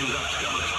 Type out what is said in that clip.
円が来た